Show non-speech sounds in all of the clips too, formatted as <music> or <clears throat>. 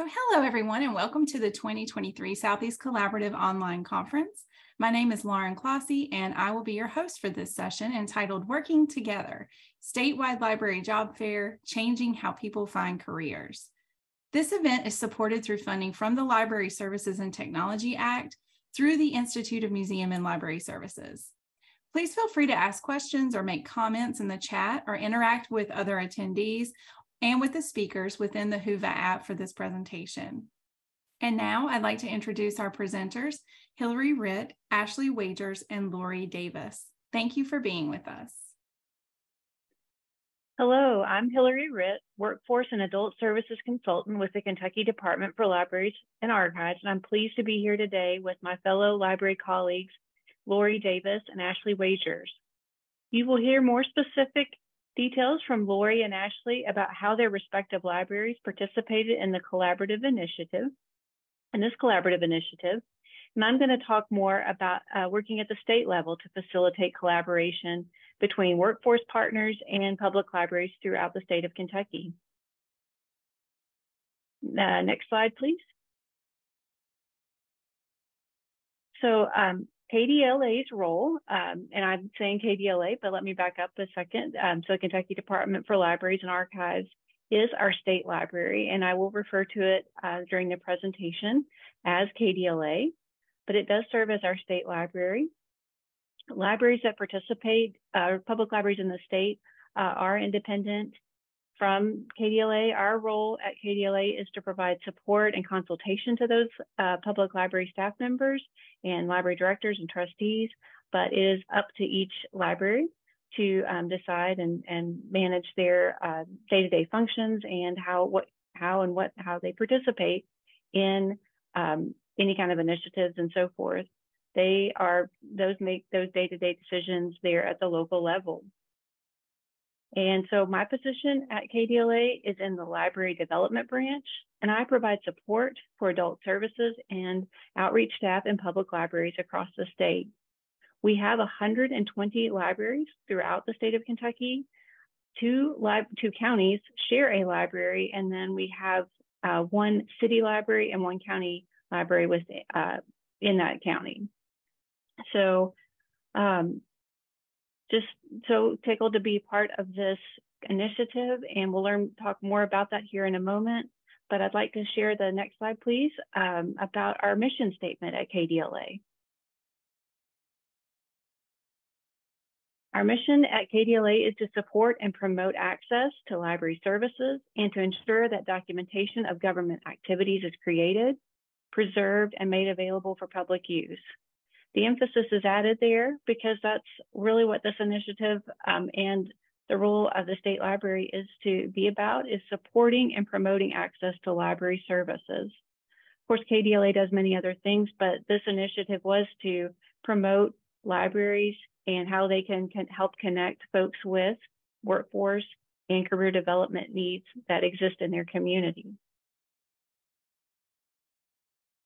So hello everyone and welcome to the 2023 Southeast Collaborative Online Conference. My name is Lauren Clossy and I will be your host for this session entitled Working Together, Statewide Library Job Fair, Changing How People Find Careers. This event is supported through funding from the Library Services and Technology Act through the Institute of Museum and Library Services. Please feel free to ask questions or make comments in the chat or interact with other attendees and with the speakers within the Whova app for this presentation. And now I'd like to introduce our presenters, Hilary Writt, Ashley Wagers, and Lori Davis. Thank you for being with us. Hello, I'm Hilary Writt, Workforce and Adult Services Consultant with the Kentucky Department for Libraries and Archives, and I'm pleased to be here today with my fellow library colleagues, Lori Davis and Ashley Wagers. You will hear more specific Details from Lori and Ashley about how their respective libraries participated in the collaborative initiative, in this collaborative initiative. And I'm going to talk more about uh, working at the state level to facilitate collaboration between workforce partners and public libraries throughout the state of Kentucky. Uh, next slide, please. So um, KDLA's role, um, and I'm saying KDLA, but let me back up a second. Um, so Kentucky Department for Libraries and Archives is our state library, and I will refer to it uh, during the presentation as KDLA, but it does serve as our state library. Libraries that participate, uh, public libraries in the state, uh, are independent from KDLA. Our role at KDLA is to provide support and consultation to those uh, public library staff members and library directors and trustees, but it is up to each library to um, decide and, and manage their uh, day-to-day functions and how what how and what how they participate in um, any kind of initiatives and so forth. They are those make those day-to-day decisions there at the local level. And so my position at KDLA is in the library development branch, and I provide support for adult services and outreach staff in public libraries across the state. We have 120 libraries throughout the state of Kentucky. Two, two counties share a library, and then we have uh, one city library and one county library with, uh, in that county. So um, just so tickled to be part of this initiative and we'll learn talk more about that here in a moment. But I'd like to share the next slide, please, um, about our mission statement at KDLA. Our mission at KDLA is to support and promote access to library services and to ensure that documentation of government activities is created, preserved, and made available for public use the emphasis is added there because that's really what this initiative um, and the role of the state library is to be about is supporting and promoting access to library services. Of course, KDLA does many other things, but this initiative was to promote libraries and how they can, can help connect folks with workforce and career development needs that exist in their community.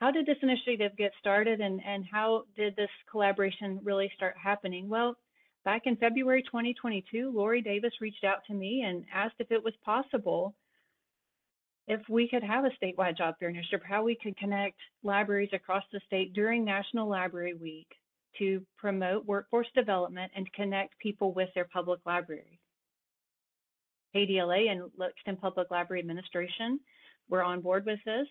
How did this initiative get started and, and how did this collaboration really start happening? Well, back in February 2022, Lori Davis reached out to me and asked if it was possible if we could have a statewide job fair initiative, how we could connect libraries across the state during National Library Week to promote workforce development and connect people with their public library. KDLA and Lexington Public Library Administration were on board with this.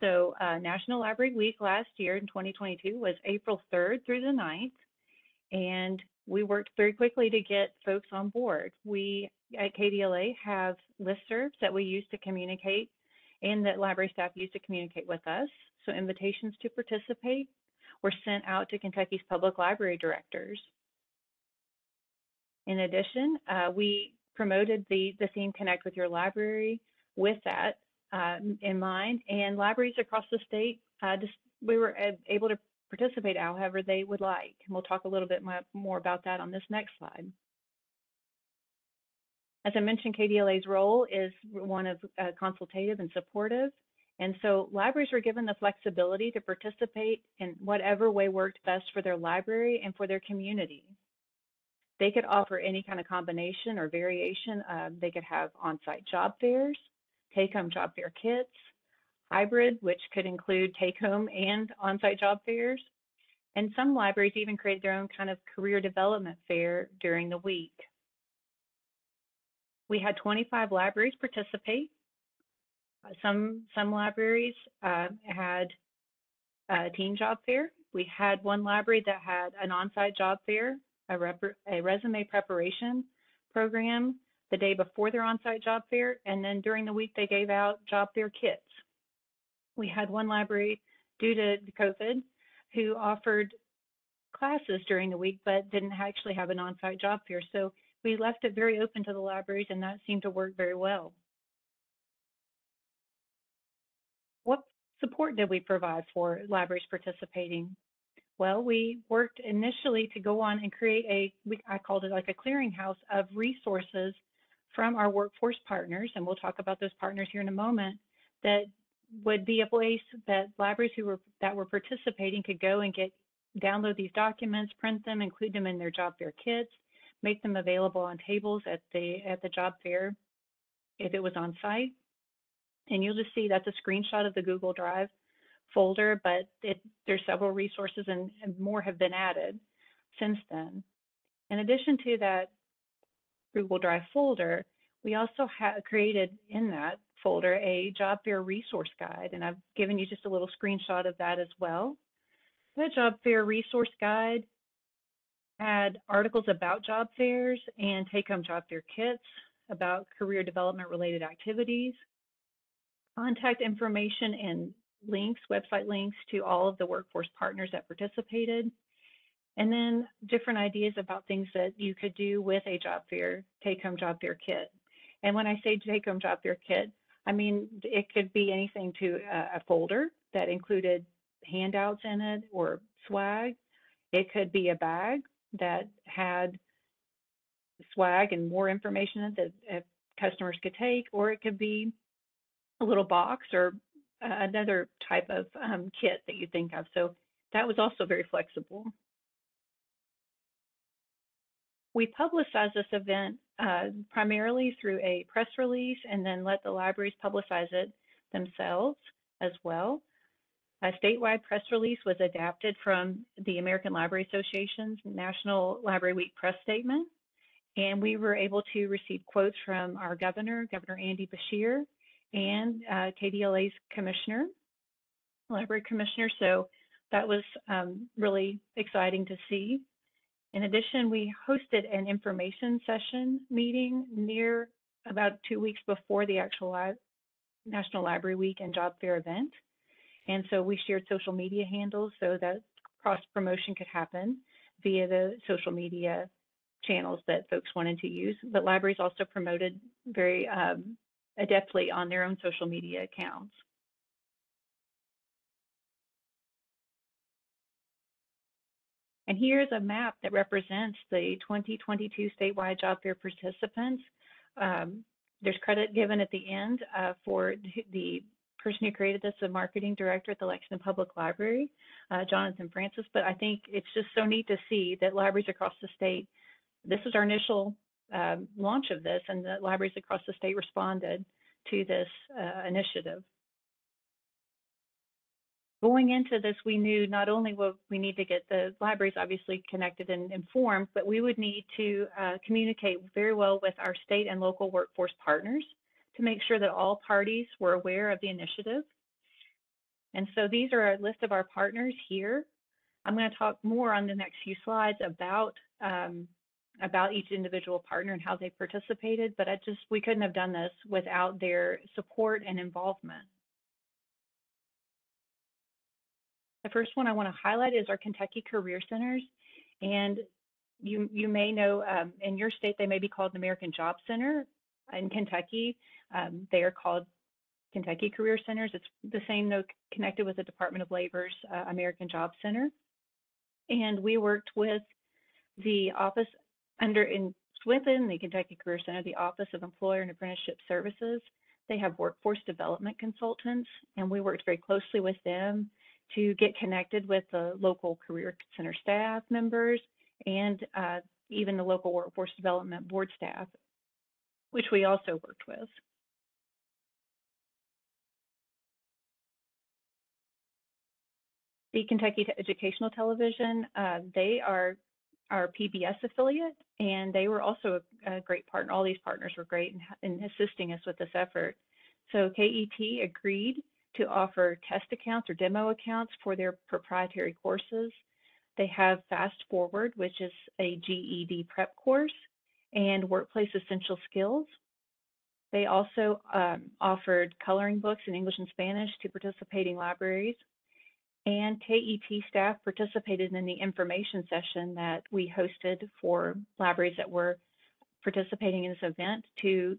So uh, National Library Week last year in 2022 was April 3rd through the 9th. And we worked very quickly to get folks on board. We at KDLA have listservs that we use to communicate and that library staff use to communicate with us. So invitations to participate were sent out to Kentucky's public library directors. In addition, uh, we promoted the, the theme Connect with Your Library with that in mind, and libraries across the state uh, just we were able to participate however they would like. And we'll talk a little bit more about that on this next slide. As I mentioned, KDLA's role is one of uh, consultative and supportive. And so libraries were given the flexibility to participate in whatever way worked best for their library and for their community. They could offer any kind of combination or variation. They could have on-site job fairs take home job fair kits, hybrid, which could include take-home and on-site job fairs. And some libraries even create their own kind of career development fair during the week. We had 25 libraries participate. Uh, some, some libraries uh, had a teen job fair. We had one library that had an on-site job fair, a, a resume preparation program the day before their on-site job fair, and then during the week they gave out job fair kits. We had one library due to COVID who offered classes during the week but didn't actually have an on-site job fair. So we left it very open to the libraries and that seemed to work very well. What support did we provide for libraries participating? Well, we worked initially to go on and create a, I called it like a clearinghouse of resources from our workforce partners, and we'll talk about those partners here in a moment, that would be a place that libraries who were that were participating could go and get download these documents, print them, include them in their job fair kits, make them available on tables at the at the job fair if it was on site. And you'll just see that's a screenshot of the Google Drive folder, but it, there's several resources and, and more have been added since then. In addition to that Google Drive folder, we also have created in that folder a job fair resource guide, and I've given you just a little screenshot of that as well. The job fair resource guide had articles about job fairs and take-home job fair kits, about career development related activities, contact information and links, website links to all of the workforce partners that participated, and then different ideas about things that you could do with a job fair, take home job fair kit. And when I say take home job fair kit, I mean it could be anything to a, a folder that included handouts in it or swag. It could be a bag that had swag and more information in that customers could take, or it could be a little box or uh, another type of um, kit that you think of. So that was also very flexible. We publicize this event uh, primarily through a press release and then let the libraries publicize it themselves as well. A statewide press release was adapted from the American Library Association's National Library Week press statement. And we were able to receive quotes from our governor, Governor Andy Beshear, and uh, KDLA's commissioner, library commissioner. So that was um, really exciting to see. In addition, we hosted an information session meeting near about two weeks before the actual National Library Week and Job Fair event. And so we shared social media handles so that cross promotion could happen via the social media channels that folks wanted to use. But libraries also promoted very um, adeptly on their own social media accounts. And here's a map that represents the 2022 statewide job fair participants. Um, there's credit given at the end uh, for the person who created this, the marketing director at the Lexington Public Library, uh, Jonathan Francis. But I think it's just so neat to see that libraries across the state, this was our initial um, launch of this, and the libraries across the state responded to this uh, initiative. Going into this, we knew not only would we need to get the libraries obviously connected and informed, but we would need to uh, communicate very well with our state and local workforce partners to make sure that all parties were aware of the initiative. And so these are a list of our partners here. I'm going to talk more on the next few slides about um, about each individual partner and how they participated, but I just we couldn't have done this without their support and involvement. The first one I want to highlight is our Kentucky Career Centers. And you, you may know um, in your state, they may be called the American Job Center. In Kentucky, um, they are called Kentucky Career Centers. It's the same note connected with the Department of Labor's uh, American Job Center. And we worked with the Office under in within the Kentucky Career Center, the Office of Employer and Apprenticeship Services. They have workforce development consultants, and we worked very closely with them to get connected with the local Career Center staff members and uh, even the local Workforce Development Board staff, which we also worked with. the Kentucky Educational Television, uh, they are our PBS affiliate, and they were also a, a great partner. All these partners were great in, in assisting us with this effort. So KET agreed to offer test accounts or demo accounts for their proprietary courses. They have Fast Forward, which is a GED prep course, and Workplace Essential Skills. They also um, offered coloring books in English and Spanish to participating libraries. And KET staff participated in the information session that we hosted for libraries that were participating in this event to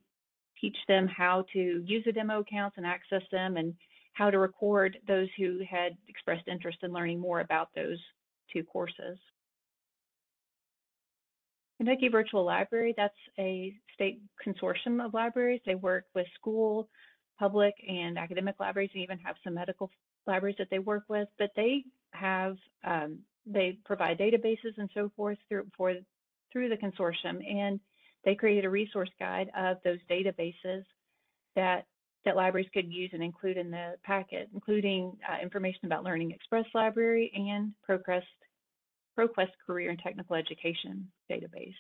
teach them how to use the demo accounts and access them and how to record those who had expressed interest in learning more about those two courses. Kentucky Virtual Library, that's a state consortium of libraries. They work with school, public, and academic libraries, and even have some medical libraries that they work with, but they have, um, they provide databases and so forth through, for, through the consortium, and they created a resource guide of those databases that that libraries could use and include in the packet, including uh, information about Learning Express Library and ProQuest ProQuest Career and Technical Education database.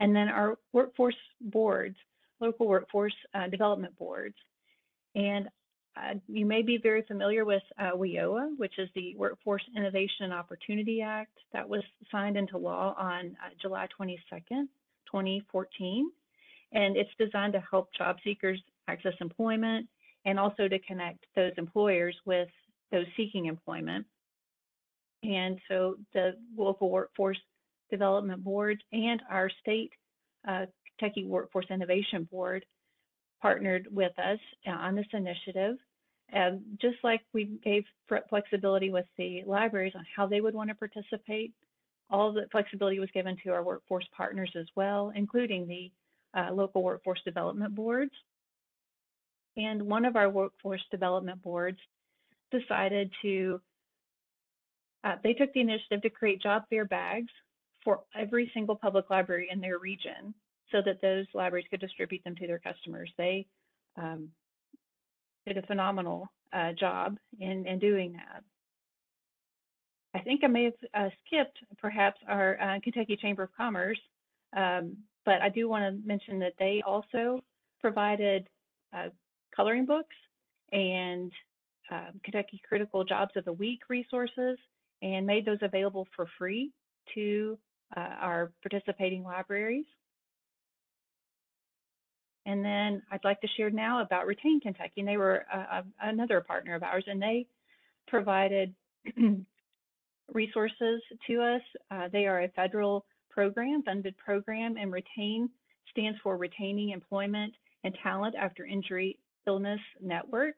And then our workforce boards, local workforce uh, development boards. And uh, you may be very familiar with uh, WIOA, which is the Workforce Innovation and Opportunity Act that was signed into law on uh, July 22nd, 2014. And it's designed to help job seekers access employment and also to connect those employers with those seeking employment. And so the local workforce development board and our state uh, Kentucky Workforce Innovation Board partnered with us on this initiative. And just like we gave flexibility with the libraries on how they would want to participate, all the flexibility was given to our workforce partners as well, including the uh, local workforce development boards. And one of our workforce development boards decided to uh, they took the initiative to create job fair bags for every single public library in their region so that those libraries could distribute them to their customers. They um, did a phenomenal uh, job in, in doing that. I think I may have uh, skipped perhaps our uh, Kentucky Chamber of Commerce, um, but I do want to mention that they also provided uh, coloring books and um, Kentucky Critical Jobs of the Week resources and made those available for free to uh, our participating libraries. And then I'd like to share now about Retain Kentucky. And they were uh, another partner of ours, and they provided <clears throat> resources to us. Uh, they are a federal program, funded program, and Retain stands for Retaining Employment and Talent After Injury Illness Network.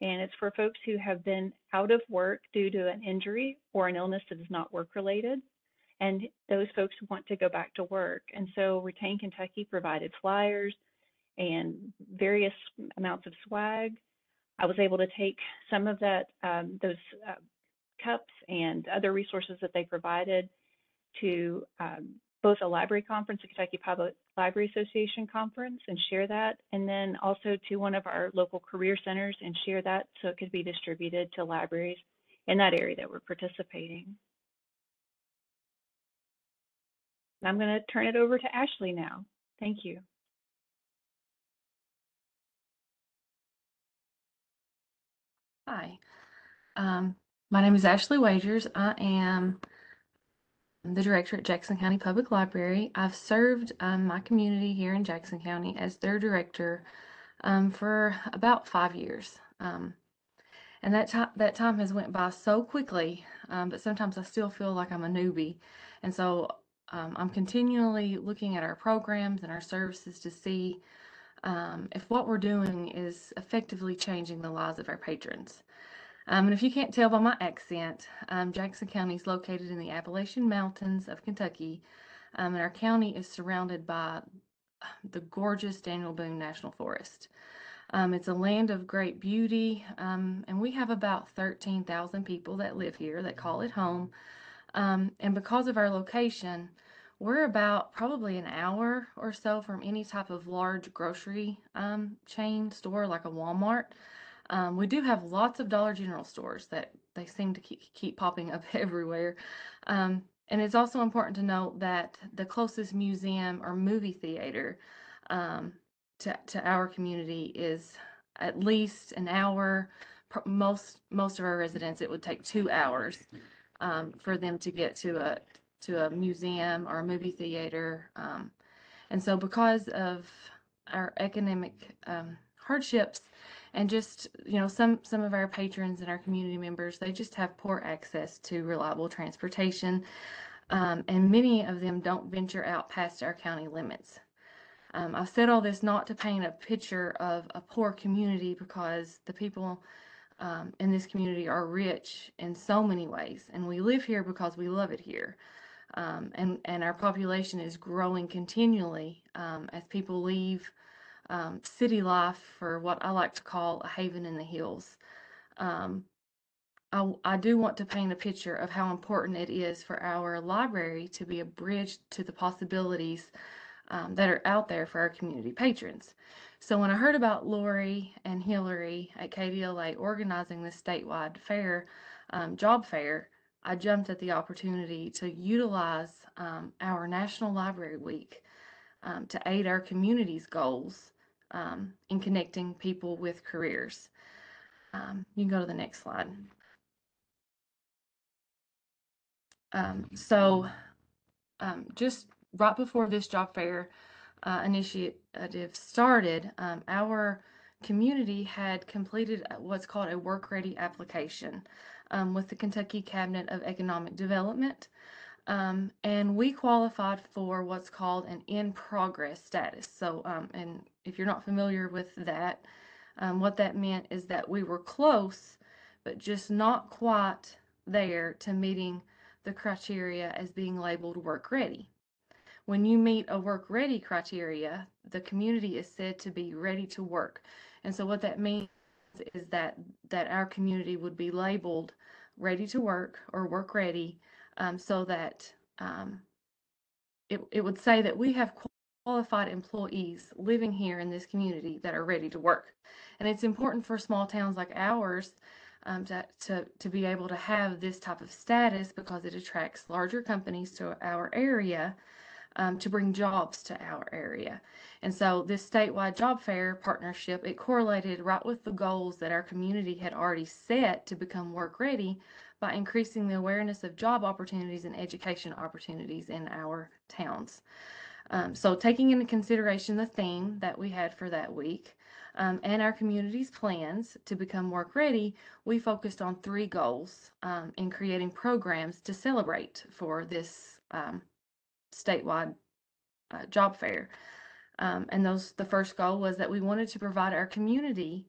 And it's for folks who have been out of work due to an injury or an illness that is not work related and those folks want to go back to work. And so retain kentucky provided flyers and various amounts of swag. I was able to take some of that um, those uh, cups and other resources that they provided to um, both a library conference, the Kentucky Public Library Association conference, and share that, and then also to one of our local career centers and share that so it could be distributed to libraries in that area that we're participating. I'm going to turn it over to Ashley now. Thank you. Hi, um, my name is Ashley Wagers. I am the director at Jackson County Public Library. I've served um, my community here in Jackson County as their director um, for about five years. Um, and that, that time has went by so quickly, um, but sometimes I still feel like I'm a newbie. And so um, I'm continually looking at our programs and our services to see um, if what we're doing is effectively changing the lives of our patrons. Um, and if you can't tell by my accent, um, Jackson County is located in the Appalachian Mountains of Kentucky, um, and our county is surrounded by the gorgeous Daniel Boone National Forest. Um, it's a land of great beauty, um, and we have about 13,000 people that live here that call it home. Um, and because of our location, we're about probably an hour or so from any type of large grocery chain store like a Walmart. Um, we do have lots of Dollar General stores that they seem to keep, keep popping up <laughs> everywhere. Um, and it's also important to note that the closest museum or movie theater um, to, to our community is at least an hour. Most most of our residents, it would take two hours um, for them to get to a to a museum or a movie theater. Um, and so, because of our economic um, hardships, and just you know some some of our patrons and our community members they just have poor access to reliable transportation. Um, and many of them don't venture out past our county limits. Um, i've said all this not to paint a picture of a poor community because the people um, in this community are rich in so many ways. And we live here because we love it here. Um, and and our population is growing continually um, as people leave um, city life for what I like to call a haven in the hills. Um, I, I do want to paint a picture of how important it is for our library to be a bridge to the possibilities um, that are out there for our community patrons. So when I heard about Lori and Hilary at KDLA organizing this statewide fair, um, job fair, I jumped at the opportunity to utilize um, our National Library Week um, to aid our community's goals um, in connecting people with careers. Um, you can go to the next slide. Um, so um, just right before this job fair uh, initiative started, um, our community had completed what's called a work ready application um, with the Kentucky Cabinet of Economic Development. Um, and we qualified for what's called an in progress status. So, um, and if you're not familiar with that, um, what that meant is that we were close, but just not quite there to meeting the criteria as being labeled work ready. When you meet a work ready criteria, the community is said to be ready to work. And so what that means is that that our community would be labeled ready to work or work ready um, so that um, it, it would say that we have qualified employees living here in this community that are ready to work. And it's important for small towns like ours um, to, to, to be able to have this type of status because it attracts larger companies to our area um, to bring jobs to our area. And so this statewide job fair partnership, it correlated right with the goals that our community had already set to become work ready by increasing the awareness of job opportunities and education opportunities in our towns. Um, so taking into consideration the theme that we had for that week um, and our community's plans to become work ready, we focused on three goals um, in creating programs to celebrate for this um, statewide uh, job fair. Um, and those the first goal was that we wanted to provide our community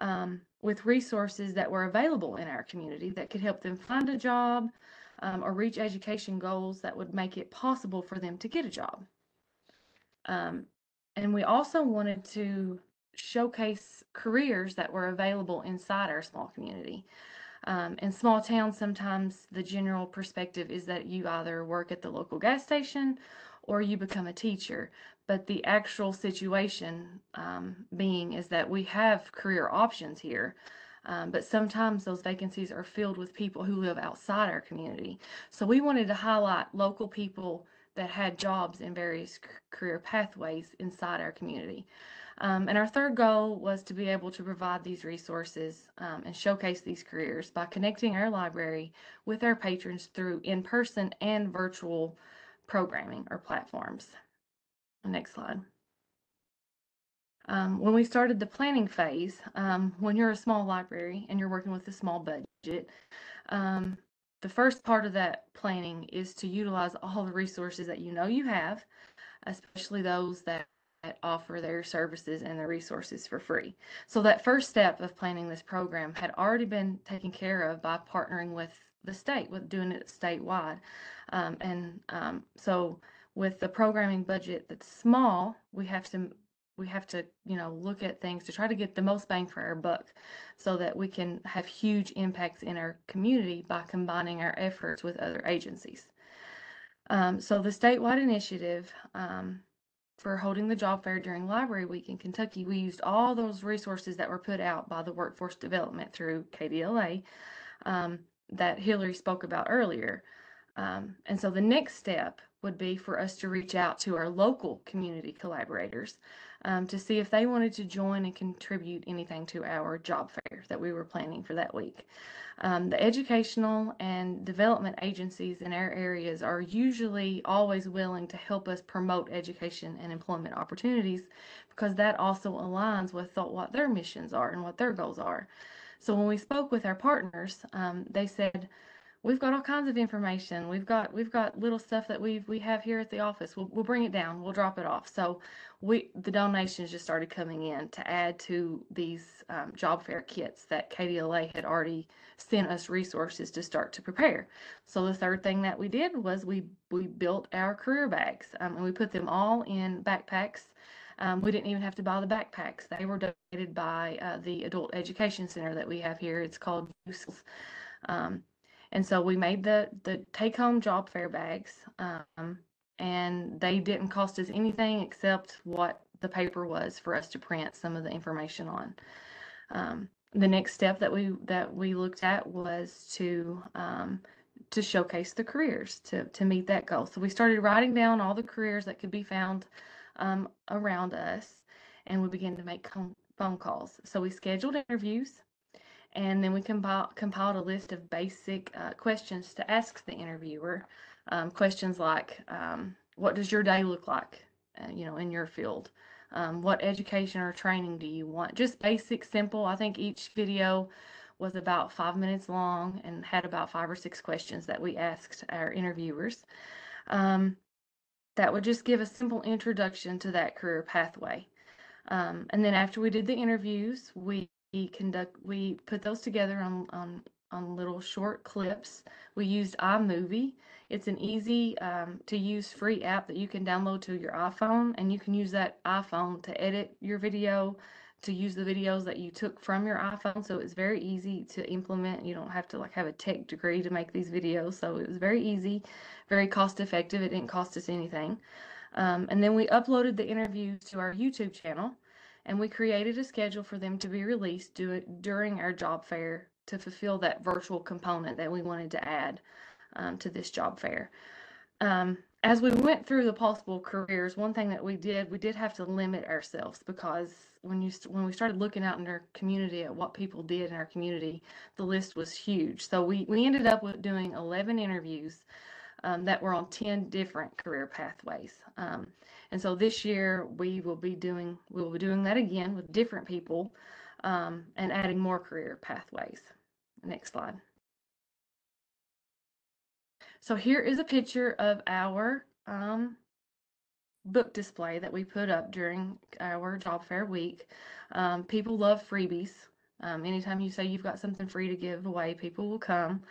um, with resources that were available in our community that could help them find a job um, or reach education goals that would make it possible for them to get a job. Um, and we also wanted to showcase careers that were available inside our small community. Um, in small towns, sometimes the general perspective is that you either work at the local gas station or you become a teacher. But the actual situation um, being is that we have career options here. Um, but sometimes those vacancies are filled with people who live outside our community. So we wanted to highlight local people that had jobs in various career pathways inside our community. Um, and our third goal was to be able to provide these resources um, and showcase these careers by connecting our library with our patrons through in-person and virtual programming or platforms. Next slide. Um, when we started the planning phase, um, when you're a small library and you're working with a small budget, um, the first part of that planning is to utilize all the resources that you know you have, especially those that offer their services and their resources for free. So that first step of planning this program had already been taken care of by partnering with the state, with doing it statewide. Um, and um, so with the programming budget that's small, we have to we have to you know look at things to try to get the most bang for our buck so that we can have huge impacts in our community by combining our efforts with other agencies. Um, so the statewide initiative um, for holding the job fair during Library Week in Kentucky, we used all those resources that were put out by the Workforce Development through KDLA um, that Hilary spoke about earlier. Um, and so the next step would be for us to reach out to our local community collaborators um, to see if they wanted to join and contribute anything to our job fair that we were planning for that week. Um, the educational and development agencies in our areas are usually always willing to help us promote education and employment opportunities because that also aligns with what their missions are and what their goals are. So when we spoke with our partners, um, they said, we've got all kinds of information. We've got we've got little stuff that we've we have here at the office. We'll we'll bring it down. We'll drop it off. So we the donations just started coming in to add to these um, job fair kits that KDLA had already sent us resources to start to prepare. So the third thing that we did was we we built our career bags um, and we put them all in backpacks. Um, we didn't even have to buy the backpacks. They were donated by uh, the Adult Education Center that we have here. It's called um, and so we made the the take home job fair bags, um, and they didn't cost us anything except what the paper was for us to print some of the information on. Um, the next step that we that we looked at was to um, to showcase the careers to to meet that goal. So we started writing down all the careers that could be found um, around us, and we began to make phone calls. So we scheduled interviews and then we compiled, compiled a list of basic uh, questions to ask the interviewer. Um, questions like, um, what does your day look like, uh, you know, in your field? Um, what education or training do you want? Just basic, simple. I think each video was about five minutes long and had about five or six questions that we asked our interviewers. Um, that would just give a simple introduction to that career pathway. Um, and then after we did the interviews, we we conduct we put those together on on on little short clips. We used iMovie. It's an easy um, to use free app that you can download to your iPhone, and you can use that iPhone to edit your video, to use the videos that you took from your iPhone. So it's very easy to implement. You don't have to like have a tech degree to make these videos. So it was very easy, very cost effective. It didn't cost us anything. Um, and then we uploaded the interviews to our YouTube channel and we created a schedule for them to be released during our job fair to fulfill that virtual component that we wanted to add um, to this job fair. Um, as we went through the possible careers, one thing that we did, we did have to limit ourselves because when you when we started looking out in our community at what people did in our community, the list was huge. So we we ended up with doing 11 interviews um, that were on 10 different career pathways. Um, and so this year we will be doing we will be doing that again with different people um, and adding more career pathways. Next slide. So here is a picture of our um, book display that we put up during our job fair week. Um, people love freebies. Um, anytime you say you've got something free to give away, people will come.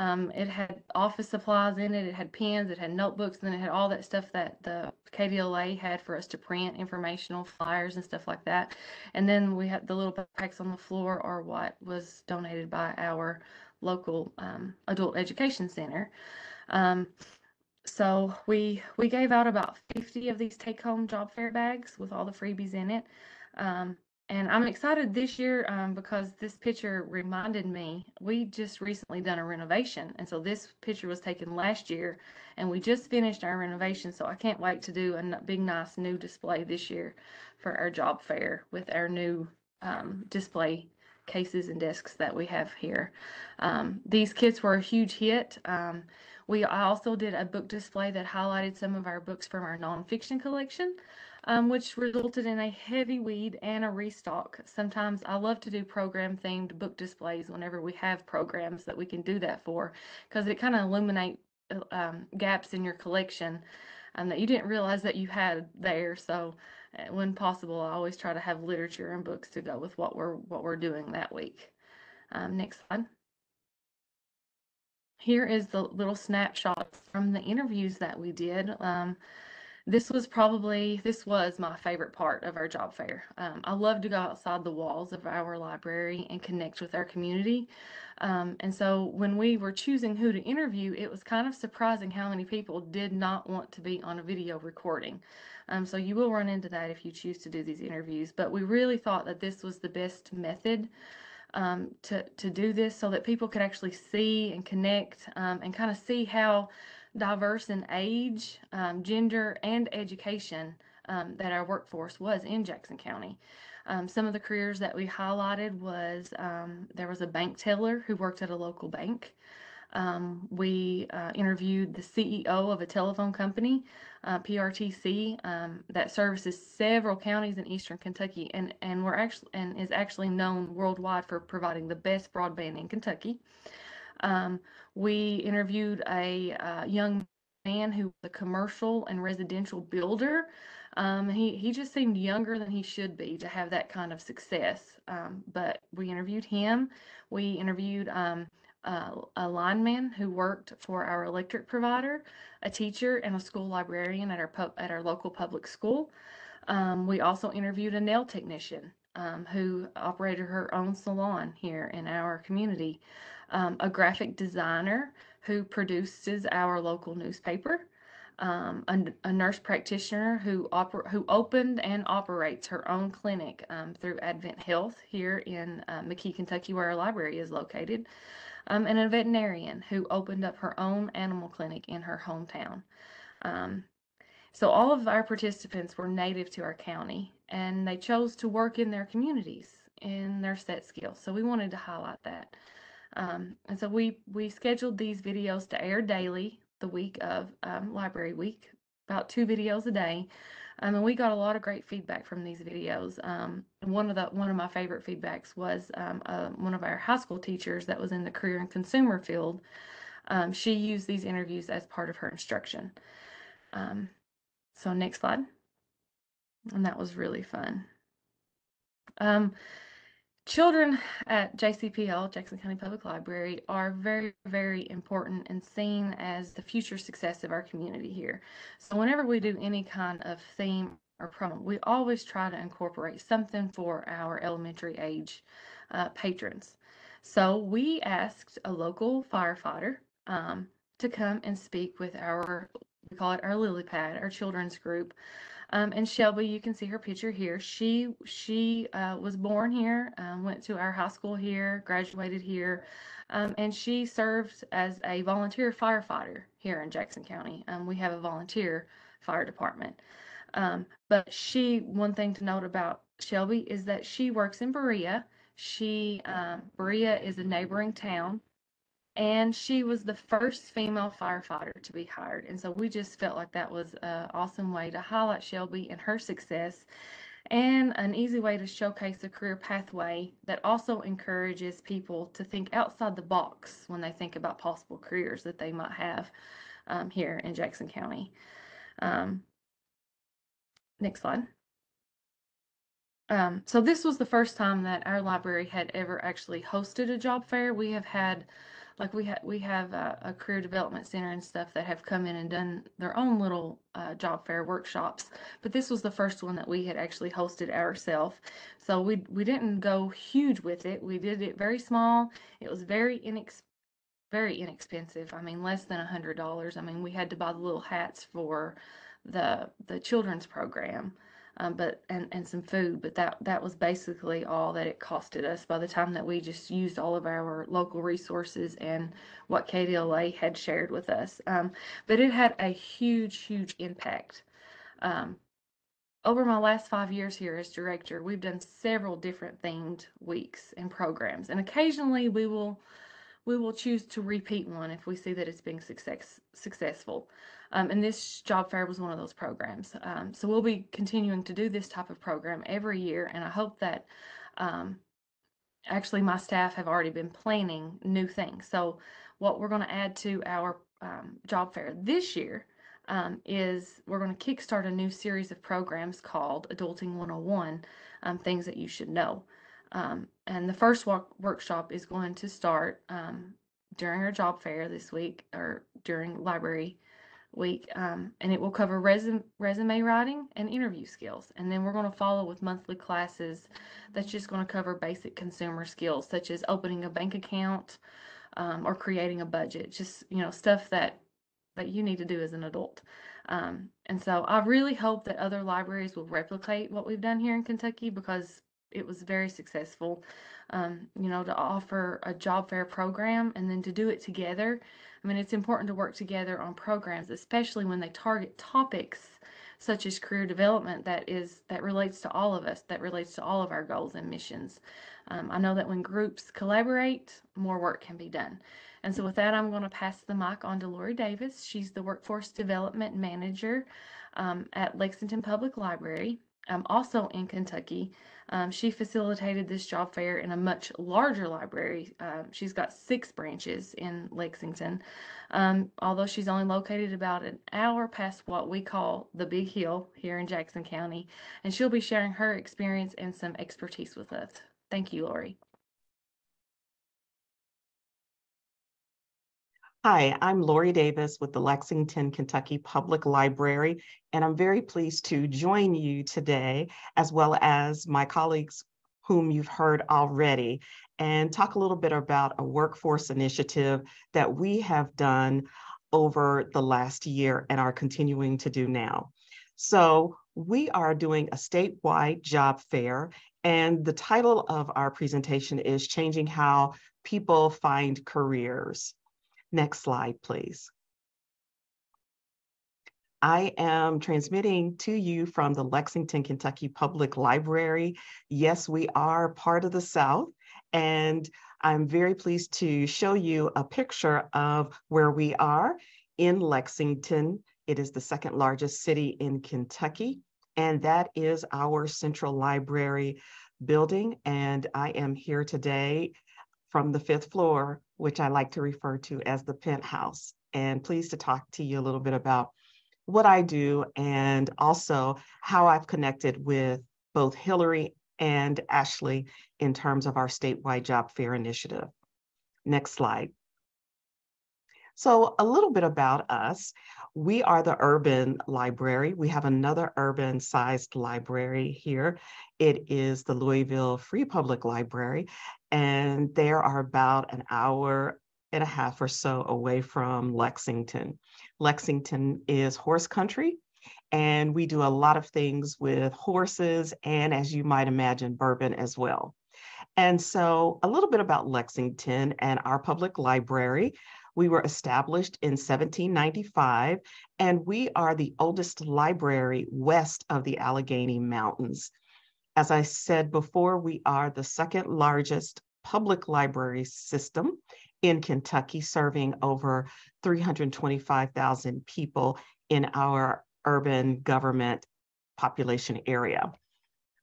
Um, it had office supplies in it. It had pens. It had notebooks. And then it had all that stuff that the KDLA had for us to print, informational flyers and stuff like that. And then we had the little backpacks on the floor or what was donated by our local um, adult education center. Um, so we we gave out about 50 of these take-home job fair bags with all the freebies in it. Um, and I'm excited this year um, because this picture reminded me we just recently done a renovation. And so this picture was taken last year and we just finished our renovation. So I can't wait to do a big, nice new display this year for our job fair with our new um, display cases and desks that we have here. Um, these kits were a huge hit. Um, we also did a book display that highlighted some of our books from our nonfiction collection um, which resulted in a heavy weed and a restock. Sometimes I love to do program themed book displays whenever we have programs that we can do that for because it kind of illuminate uh, um, gaps in your collection um, that you didn't realize that you had there. So uh, when possible, I always try to have literature and books to go with what we're what we're doing that week. Um, next slide. Here is the little snapshots from the interviews that we did. Um, this was probably this was my favorite part of our job fair. Um, I love to go outside the walls of our library and connect with our community. Um, and so when we were choosing who to interview, it was kind of surprising how many people did not want to be on a video recording. Um, so you will run into that if you choose to do these interviews. But we really thought that this was the best method um, to, to do this so that people could actually see and connect um, and kind of see how diverse in age, um, gender, and education um, that our workforce was in Jackson County. Um, some of the careers that we highlighted was um, there was a bank teller who worked at a local bank. Um, we uh, interviewed the CEO of a telephone company, uh, PRTC, um, that services several counties in eastern Kentucky, and and we're actually and is actually known worldwide for providing the best broadband in Kentucky. Um, we interviewed a uh, young man who was a commercial and residential builder. Um, he, he just seemed younger than he should be to have that kind of success. Um, but we interviewed him. We interviewed um, uh, a lineman who worked for our electric provider, a teacher, and a school librarian at our pub, at our local public school. Um, we also interviewed a nail technician um, who operated her own salon here in our community um, a graphic designer who produces our local newspaper, um, a, a, nurse practitioner who oper- who opened and operates her own clinic um, through Advent Health here in uh, McKee, Kentucky, where our library is located, um, and a veterinarian who opened up her own animal clinic in her hometown. Um, so all of our participants were native to our county, and they chose to work in their communities in their set skills. So we wanted to highlight that. Um, and so we we scheduled these videos to air daily the week of um, Library Week, about two videos a day. Um, and we got a lot of great feedback from these videos. Um, one of the one of my favorite feedbacks was um, uh, one of our high school teachers that was in the career and consumer field. Um, she used these interviews as part of her instruction. Um, so next slide. And that was really fun. Um, Children at JCPL, Jackson County Public Library, are very, very important and seen as the future success of our community here. So whenever we do any kind of theme or program, we always try to incorporate something for our elementary age uh, patrons. So we asked a local firefighter um, to come and speak with our, we call it our lily pad, our children's group, um, and Shelby, you can see her picture here. She she uh, was born here, um, went to our high school here, graduated here, um, and she served as a volunteer firefighter here in Jackson County. Um, we have a volunteer fire department. Um, but she, one thing to note about Shelby is that she works in Berea. She um, Berea is a neighboring town and she was the first female firefighter to be hired. And so we just felt like that was an awesome way to highlight Shelby and her success and an easy way to showcase a career pathway that also encourages people to think outside the box when they think about possible careers that they might have um, here in Jackson County. Um, next slide. Um, so this was the first time that our library had ever actually hosted a job fair. We have had like we have we have a, a, career development center and stuff that have come in and done their own little uh, job fair workshops but this was the first one that we had actually hosted ourselves so we we didn't go huge with it. We did it very small. It was very inex very inexpensive. I mean less than a hundred dollars. I mean we had to buy the little hats for the the children's program um, but and and some food. But that that was basically all that it costed us by the time that we just used all of our local resources and what KDLA had shared with us. Um, but it had a huge, huge impact. Um, over my last five years here as director, we've done several different themed weeks and programs, and occasionally we will we will choose to repeat one if we see that it's being success successful. Um, and this job fair was one of those programs. Um, so we'll be continuing to do this type of program every year, and I hope that um, actually my staff have already been planning new things. So what we're going to add to our um, job fair this year um, is we're going to kickstart a new series of programs called Adulting 101, um, things that you should know. and the first workshop is going to start during our job fair this week or during library week, um, and it will cover resume, resume writing and interview skills. And then we're going to follow with monthly classes that's just going to cover basic consumer skills, such as opening a bank account um, or creating a budget, just, you know, stuff that that you need to do as an adult. Um, and so I really hope that other libraries will replicate what we've done here in Kentucky because it was very successful. Um, you know, to offer a job fair program and then to do it together. I mean, it's important to work together on programs, especially when they target topics such as career development that is that relates to all of us, that relates to all of our goals and missions. Um, I know that when groups collaborate, more work can be done. And so with that, I'm going to pass the mic on to Lori Davis. She's the Workforce Development Manager um, at Lexington Public Library, um, also in Kentucky. Um, she facilitated this job fair in a much larger library. Uh, she's got six branches in Lexington, um, although she's only located about an hour past what we call the Big Hill here in Jackson County. And she'll be sharing her experience and some expertise with us. Thank you, Lori. Hi, I'm Lori Davis with the Lexington, Kentucky Public Library, and I'm very pleased to join you today, as well as my colleagues whom you've heard already, and talk a little bit about a workforce initiative that we have done over the last year and are continuing to do now. So we are doing a statewide job fair, and the title of our presentation is Changing How People Find Careers. Next slide, please. I am transmitting to you from the Lexington, Kentucky Public Library. Yes, we are part of the South, and I'm very pleased to show you a picture of where we are in Lexington. It is the second largest city in Kentucky, and that is our Central Library building. And I am here today from the fifth floor, which I like to refer to as the penthouse. And pleased to talk to you a little bit about what I do and also how I've connected with both Hilary and Ashley in terms of our statewide job fair initiative. Next slide. So a little bit about us. We are the urban library. We have another urban sized library here. It is the Louisville Free Public Library, and they are about an hour and a half or so away from Lexington. Lexington is horse country, and we do a lot of things with horses and, as you might imagine, bourbon as well. And so, a little bit about Lexington and our public library. We were established in 1795, and we are the oldest library west of the Allegheny Mountains. As I said before, we are the second largest public library system in Kentucky, serving over 325,000 people in our urban government population area.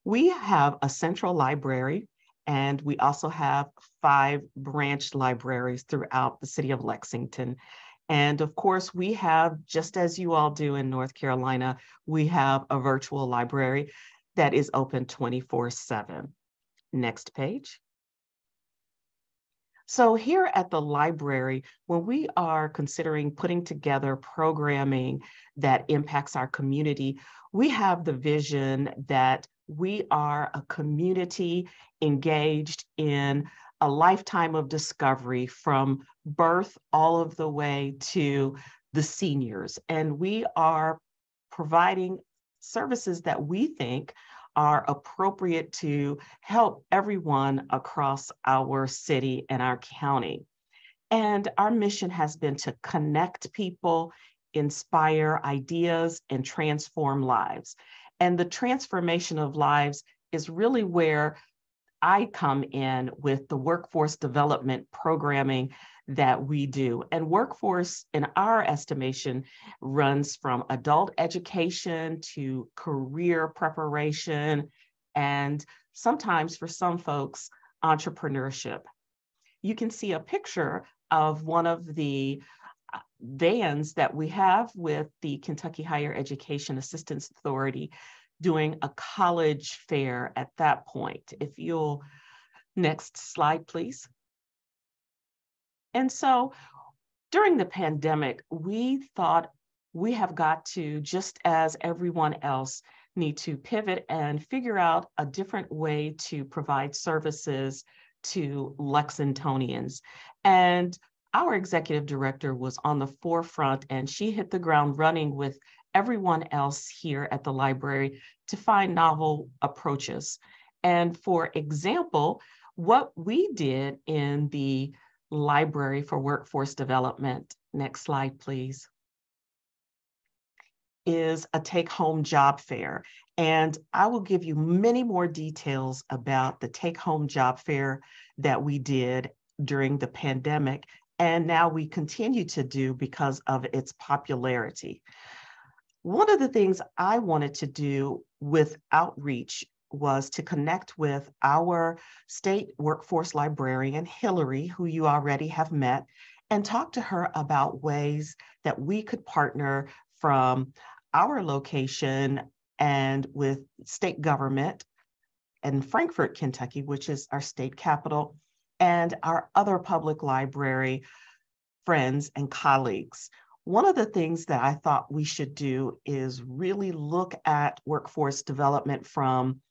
We have a central library and we also have five branch libraries throughout the city of Lexington. And of course, we have, just as you all do in North Carolina, we have a virtual library that is open 24 7. Next page. So, here at the library, when we are considering putting together programming that impacts our community, we have the vision that we are a community engaged in a lifetime of discovery from birth all of the way to the seniors. And we are providing services that we think are appropriate to help everyone across our city and our county. And our mission has been to connect people, inspire ideas, and transform lives. And the transformation of lives is really where I come in with the workforce development programming that we do. And workforce, in our estimation, runs from adult education to career preparation, and sometimes for some folks, entrepreneurship. You can see a picture of one of the vans that we have with the Kentucky Higher Education Assistance Authority doing a college fair at that point. If you'll, next slide, please. And so during the pandemic, we thought we have got to, just as everyone else, need to pivot and figure out a different way to provide services to Lexingtonians. And our executive director was on the forefront and she hit the ground running with everyone else here at the library to find novel approaches. And for example, what we did in the Library for Workforce Development, next slide, please, is a take home job fair. And I will give you many more details about the take home job fair that we did during the pandemic. And now we continue to do because of its popularity. One of the things I wanted to do with outreach was to connect with our state workforce librarian, Hilary, who you already have met, and talk to her about ways that we could partner from our location and with state government in Frankfort, Kentucky, which is our state capital, and our other public library friends and colleagues. One of the things that I thought we should do is really look at workforce development from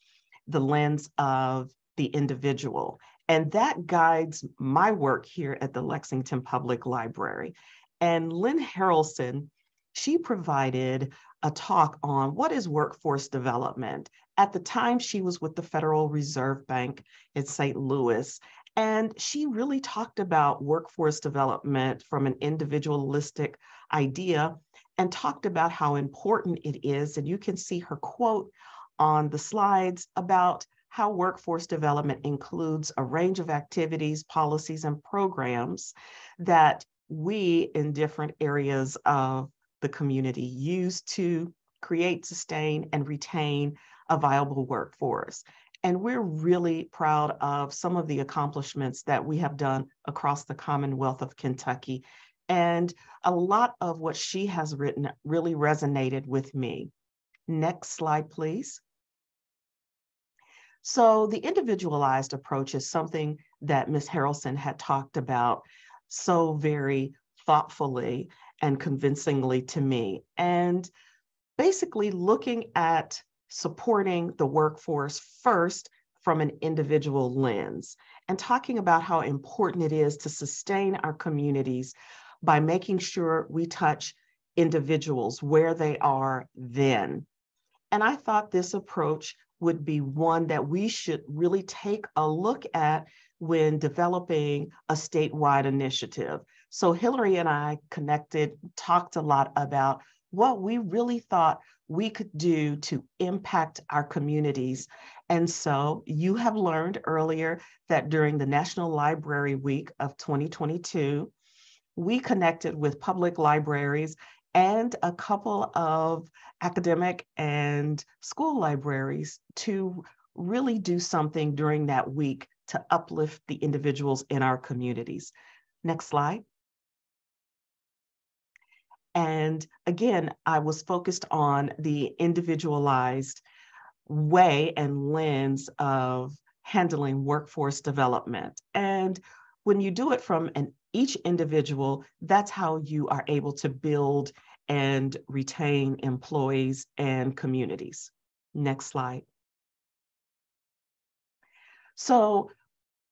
the lens of the individual. And that guides my work here at the Lexington Public Library. And Lynn Harrelson, she provided a talk on what is workforce development. At the time, she was with the Federal Reserve Bank in St. Louis. And she really talked about workforce development from an individualistic idea and talked about how important it is. And you can see her quote on the slides about how workforce development includes a range of activities, policies, and programs that we in different areas of the community use to create, sustain, and retain a viable workforce. And we're really proud of some of the accomplishments that we have done across the Commonwealth of Kentucky. And a lot of what she has written really resonated with me. Next slide, please. So the individualized approach is something that Ms. Harrelson had talked about so very thoughtfully and convincingly to me. And basically looking at supporting the workforce first from an individual lens and talking about how important it is to sustain our communities by making sure we touch individuals where they are then. And I thought this approach would be one that we should really take a look at when developing a statewide initiative. So Hilary and I connected, talked a lot about what we really thought we could do to impact our communities. And so you have learned earlier that during the National Library Week of 2022, we connected with public libraries and a couple of academic and school libraries to really do something during that week to uplift the individuals in our communities. Next slide. And again, I was focused on the individualized way and lens of handling workforce development. And when you do it from an each individual, that's how you are able to build and retain employees and communities. Next slide. So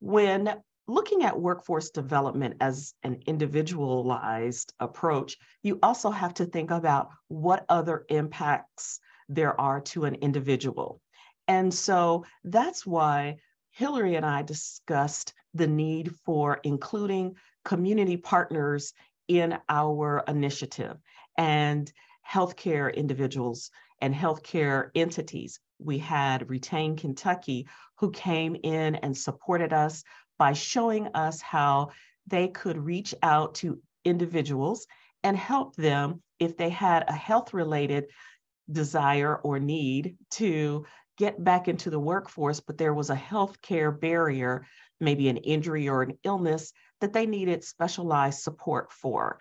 when looking at workforce development as an individualized approach, you also have to think about what other impacts there are to an individual. And so that's why Hilary and I discussed the need for including community partners in our initiative and healthcare individuals and healthcare entities. We had Retain Kentucky who came in and supported us by showing us how they could reach out to individuals and help them if they had a health related desire or need to get back into the workforce, but there was a healthcare barrier, maybe an injury or an illness that they needed specialized support for.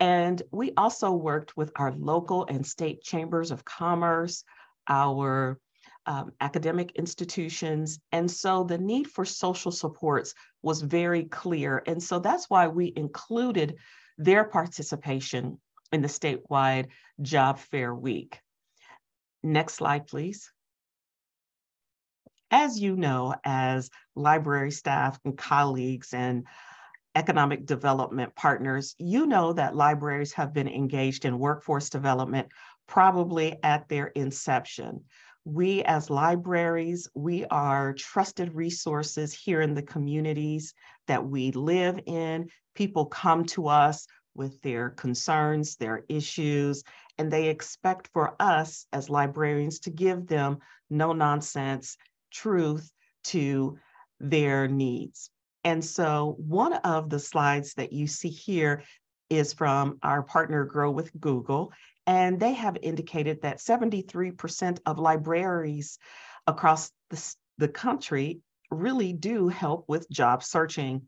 And we also worked with our local and state chambers of commerce, our um, academic institutions. And so the need for social supports was very clear. And so that's why we included their participation in the statewide job fair week. Next slide, please. As you know, as library staff and colleagues and economic development partners, you know that libraries have been engaged in workforce development probably at their inception. We as libraries, we are trusted resources here in the communities that we live in. People come to us with their concerns, their issues, and they expect for us as librarians to give them no nonsense truth to their needs. And so one of the slides that you see here is from our partner Grow with Google, and they have indicated that 73% of libraries across the, the country really do help with job searching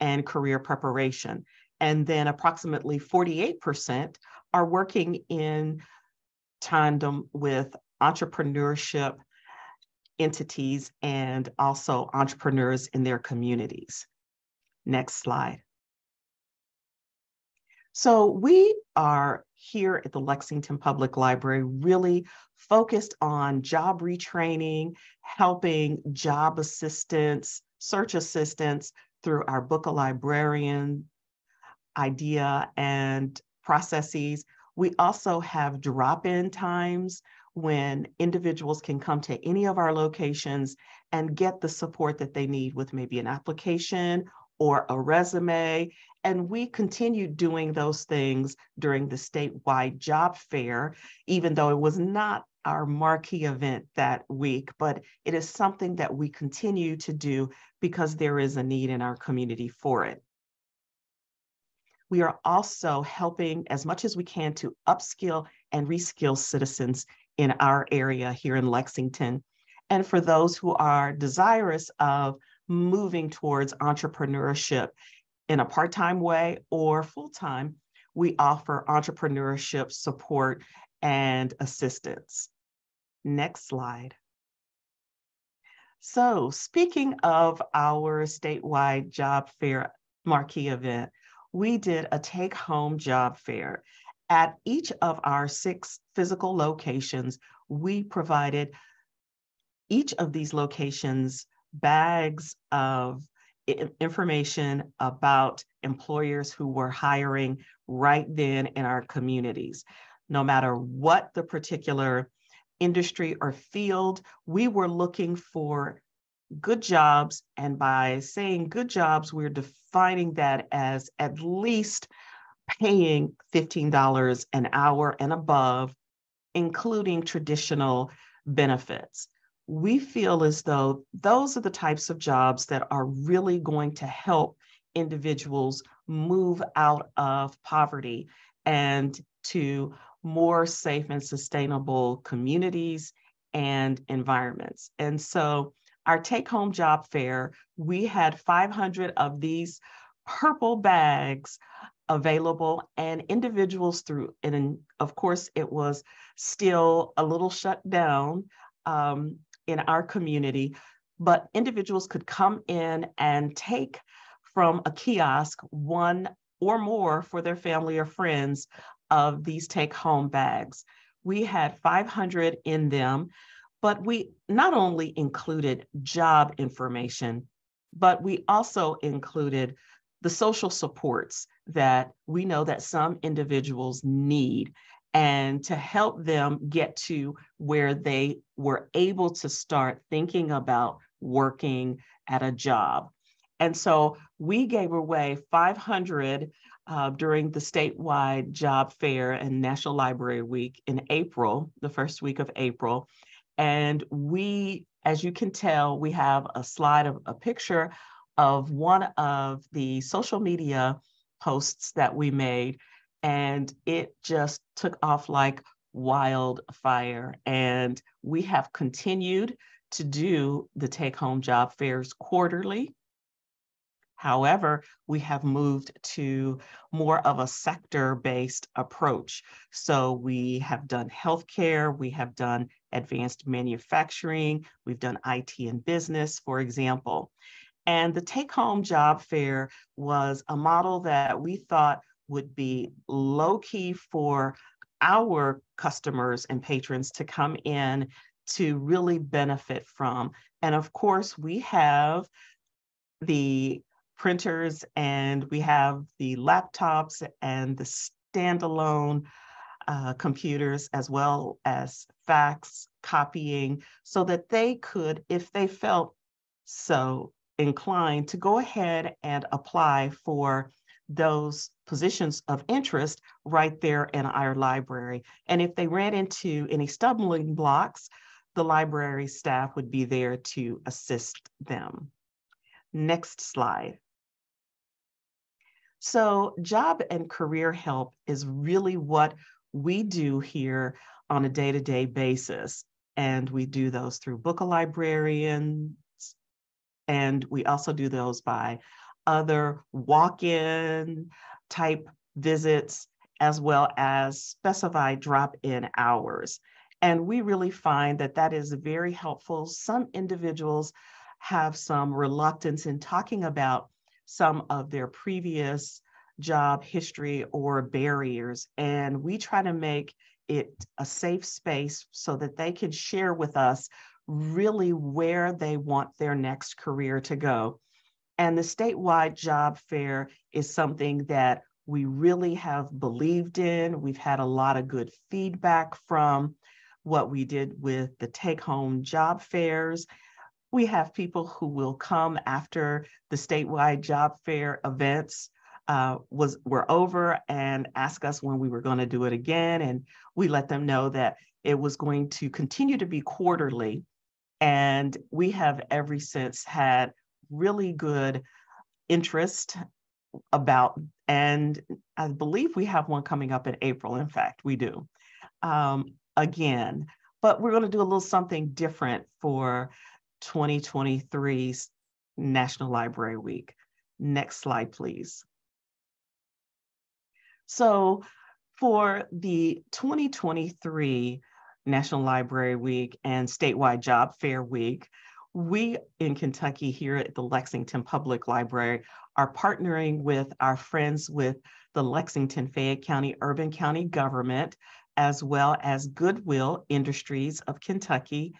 and career preparation. And then approximately 48% are working in tandem with entrepreneurship entities and also entrepreneurs in their communities. Next slide. So we are here at the Lexington Public Library really focused on job retraining, helping job assistants, search assistants through our Book a Librarian idea and processes. We also have drop-in times when individuals can come to any of our locations and get the support that they need with maybe an application or a resume. And we continued doing those things during the statewide job fair, even though it was not our marquee event that week, but it is something that we continue to do because there is a need in our community for it. We are also helping as much as we can to upskill and reskill citizens in our area here in Lexington. And for those who are desirous of moving towards entrepreneurship in a part time way or full time, we offer entrepreneurship support and assistance. Next slide. So, speaking of our statewide job fair marquee event, we did a take home job fair. At each of our six physical locations, we provided each of these locations bags of information about employers who were hiring right then in our communities. No matter what the particular industry or field, we were looking for good jobs. And by saying good jobs, we're defining that as at least paying $15 an hour and above, including traditional benefits. We feel as though those are the types of jobs that are really going to help individuals move out of poverty and to more safe and sustainable communities and environments. And so, our take home job fair, we had 500 of these purple bags available and individuals through and of course it was still a little shut down um, in our community but individuals could come in and take from a kiosk one or more for their family or friends of these take home bags. We had 500 in them but we not only included job information but we also included the social supports that we know that some individuals need and to help them get to where they were able to start thinking about working at a job. And so we gave away 500 uh, during the statewide job fair and National Library Week in April, the first week of April. And we, as you can tell, we have a slide of a picture of one of the social media posts that we made, and it just took off like wildfire. And we have continued to do the take home job fairs quarterly. However, we have moved to more of a sector based approach. So we have done healthcare, we have done advanced manufacturing, we've done IT and business, for example. And the take home job fair was a model that we thought would be low key for our customers and patrons to come in to really benefit from. And of course, we have the printers and we have the laptops and the standalone uh, computers as well as fax copying so that they could, if they felt so inclined, to go ahead and apply for those positions of interest right there in our library. And if they ran into any stumbling blocks, the library staff would be there to assist them. Next slide. So job and career help is really what we do here on a day-to-day basis. And we do those through Book-a-Librarians, and we also do those by other walk-in type visits, as well as specified drop-in hours. And we really find that that is very helpful. Some individuals have some reluctance in talking about some of their previous job history or barriers. And we try to make it a safe space so that they can share with us really where they want their next career to go. And the statewide job fair is something that we really have believed in. We've had a lot of good feedback from what we did with the take home job fairs. We have people who will come after the statewide job fair events uh, was were over and ask us when we were going to do it again, and we let them know that it was going to continue to be quarterly, and we have ever since had really good interest about, and I believe we have one coming up in April. In fact, we do. Um, again, but we're going to do a little something different for 2023's National Library Week. Next slide, please. So for the 2023 National Library Week and Statewide Job Fair Week, we in Kentucky here at the Lexington Public Library are partnering with our friends with the Lexington Fayette County Urban County Government, as well as Goodwill Industries of Kentucky,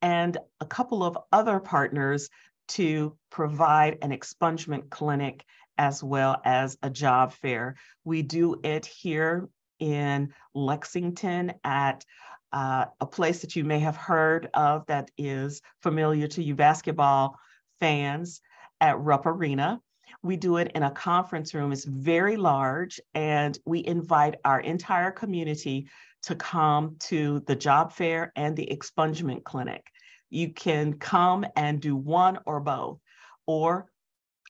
and a couple of other partners to provide an expungement clinic as well as a job fair. We do it here in Lexington at uh, a place that you may have heard of that is familiar to you basketball fans at Rupp Arena. We do it in a conference room. It's very large, and we invite our entire community to come to the job fair and the expungement clinic. You can come and do one or both, or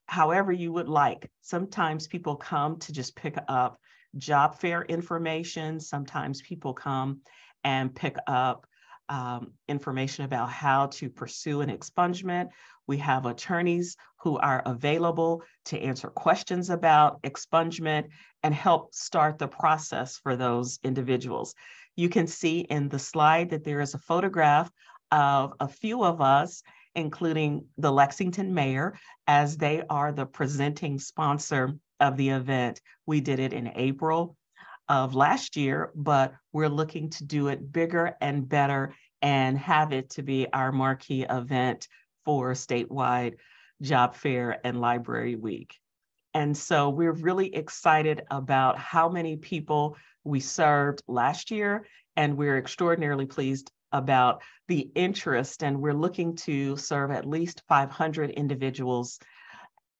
however you would like. Sometimes people come to just pick up job fair information. Sometimes people come and pick up um, information about how to pursue an expungement. We have attorneys who are available to answer questions about expungement and help start the process for those individuals. You can see in the slide that there is a photograph of a few of us including the Lexington mayor, as they are the presenting sponsor of the event. We did it in April of last year, but we're looking to do it bigger and better and have it to be our marquee event for statewide job fair and library week. And so we're really excited about how many people we served last year, and we're extraordinarily pleased about the interest, and we're looking to serve at least 500 individuals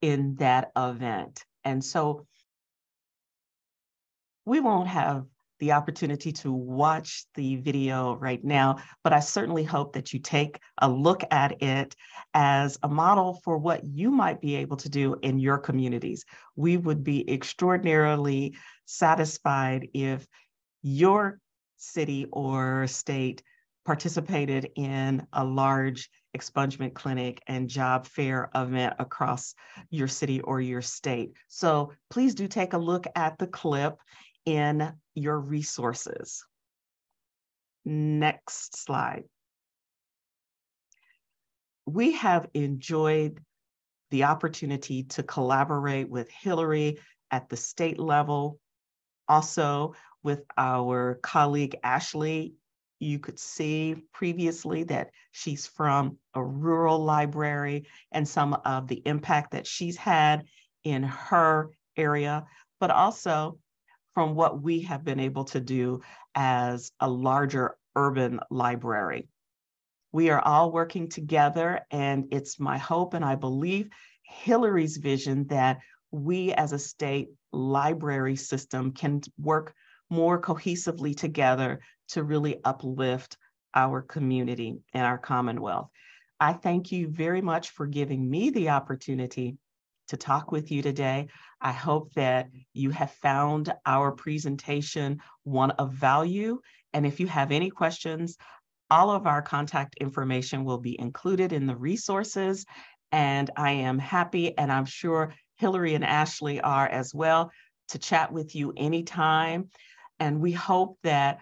in that event. And so we won't have the opportunity to watch the video right now, but I certainly hope that you take a look at it as a model for what you might be able to do in your communities. We would be extraordinarily satisfied if your city or state participated in a large expungement clinic and job fair event across your city or your state. So please do take a look at the clip in your resources. Next slide. We have enjoyed the opportunity to collaborate with Hilary at the state level Also, with our colleague Ashley, you could see previously that she's from a rural library and some of the impact that she's had in her area, but also from what we have been able to do as a larger urban library. We are all working together, and it's my hope and I believe Hilary's vision that we as a state library system can work more cohesively together to really uplift our community and our Commonwealth. I thank you very much for giving me the opportunity to talk with you today. I hope that you have found our presentation one of value. And if you have any questions, all of our contact information will be included in the resources. And I am happy, and I'm sure Hilary and Ashley are as well, to chat with you anytime. And we hope that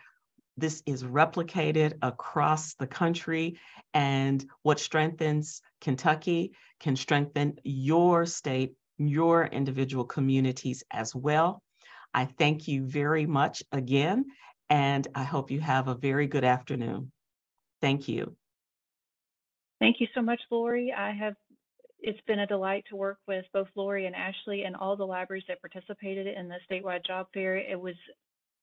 this is replicated across the country. And what strengthens Kentucky can strengthen your state, your individual communities as well. I thank you very much again, and I hope you have a very good afternoon. Thank you. Thank you so much, Lori. I have it's been a delight to work with both Lori and Ashley and all the libraries that participated in the statewide job fair. It was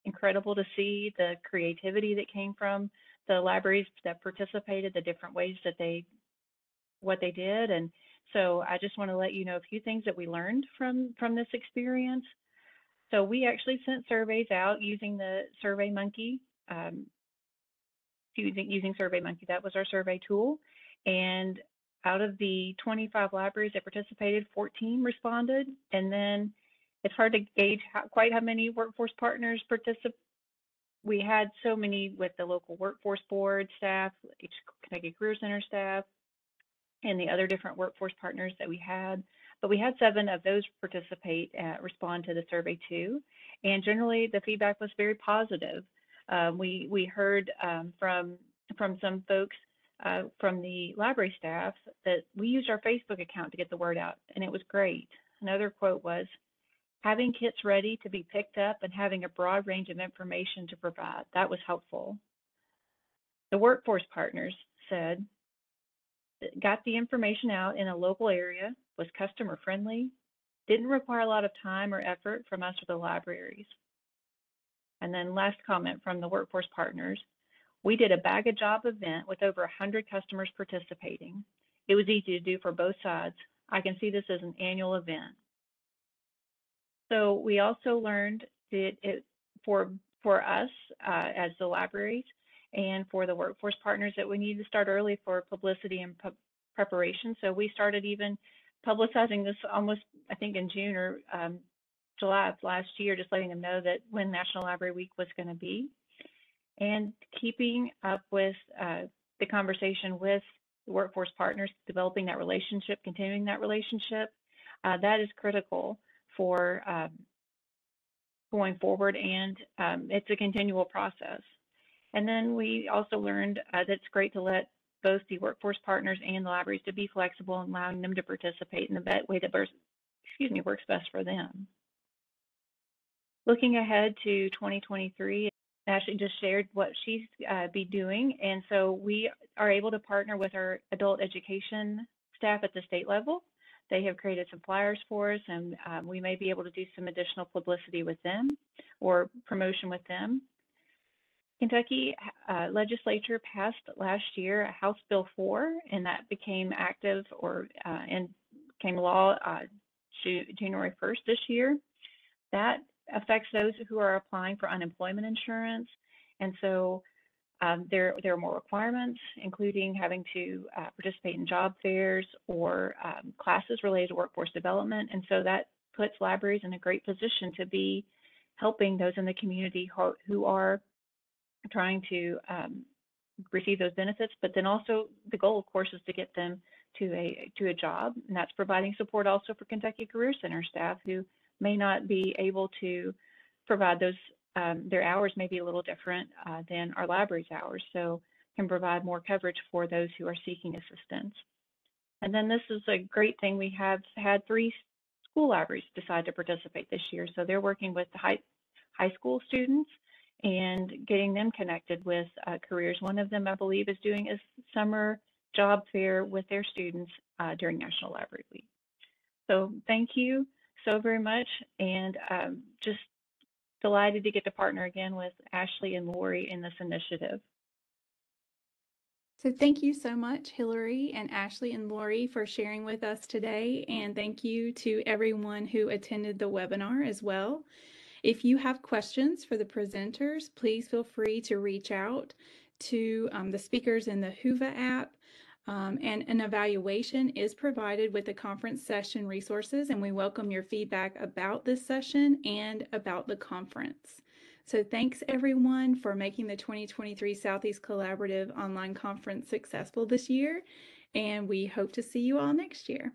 incredible to see the creativity that came from the libraries that participated, the different ways that they what they did. And so I just want to let you know a few things that we learned from from this experience. So we actually sent surveys out using the Survey Monkey, um, using using Survey Monkey. That was our survey tool. And out of the 25 libraries that participated, 14 responded. And then it's hard to gauge how, quite how many workforce partners participate. We had so many with the local workforce board staff, each Kentucky Career Center staff, and the other different workforce partners that we had. But we had seven of those participate, respond to the survey too. And generally, the feedback was very positive. Um, we we heard um, from from some folks uh, from the library staff that we used our Facebook account to get the word out, and it was great. Another quote was, having kits ready to be picked up and having a broad range of information to provide. That was helpful. The workforce partners said, got the information out in a local area, was customer friendly, didn't require a lot of time or effort from us or the libraries. And then last comment from the workforce partners, we did a bag of job event with over 100 customers participating. It was easy to do for both sides. I can see this as an annual event. So we also learned that it, for for us uh, as the libraries and for the workforce partners that we need to start early for publicity and pu preparation. So we started even publicizing this almost, I think, in June or um, July of last year, just letting them know that when National Library Week was going to be, and keeping up with uh, the conversation with the workforce partners, developing that relationship, continuing that relationship. Uh, that is critical for um, going forward, and um, it's a continual process. And then we also learned uh, that it's great to let both the workforce partners and the libraries to be flexible and allowing them to participate in the way that excuse me works best for them. Looking ahead to 2023, Ashley just shared what she's uh, be doing, and so we are able to partner with our adult education staff at the state level they have created some flyers for us, and um, we may be able to do some additional publicity with them or promotion with them. Kentucky uh, legislature passed last year House Bill 4, and that became active or uh, and became law uh, January 1st this year. That affects those who are applying for unemployment insurance. And so um, there, there are more requirements, including having to uh, participate in job fairs or um, classes related to workforce development. And so that puts libraries in a great position to be helping those in the community who, who are trying to um, receive those benefits. But then also the goal, of course, is to get them to a to a job, and that's providing support also for Kentucky Career Center staff who may not be able to provide those um, their hours may be a little different uh, than our library's hours, so can provide more coverage for those who are seeking assistance. And then this is a great thing. We have had three school libraries decide to participate this year. So they're working with the high, high school students and getting them connected with uh, careers. One of them, I believe, is doing a summer job fair with their students uh, during National Library Week. So thank you so very much, and um, just delighted to get to partner again with Ashley and Lori in this initiative. So thank you so much, Hilary and Ashley and Lori for sharing with us today. And thank you to everyone who attended the webinar as well. If you have questions for the presenters, please feel free to reach out to um, the speakers in the Whova app. Um, and an evaluation is provided with the conference session resources, and we welcome your feedback about this session and about the conference. So thanks everyone for making the 2023 Southeast Collaborative online conference successful this year. And we hope to see you all next year.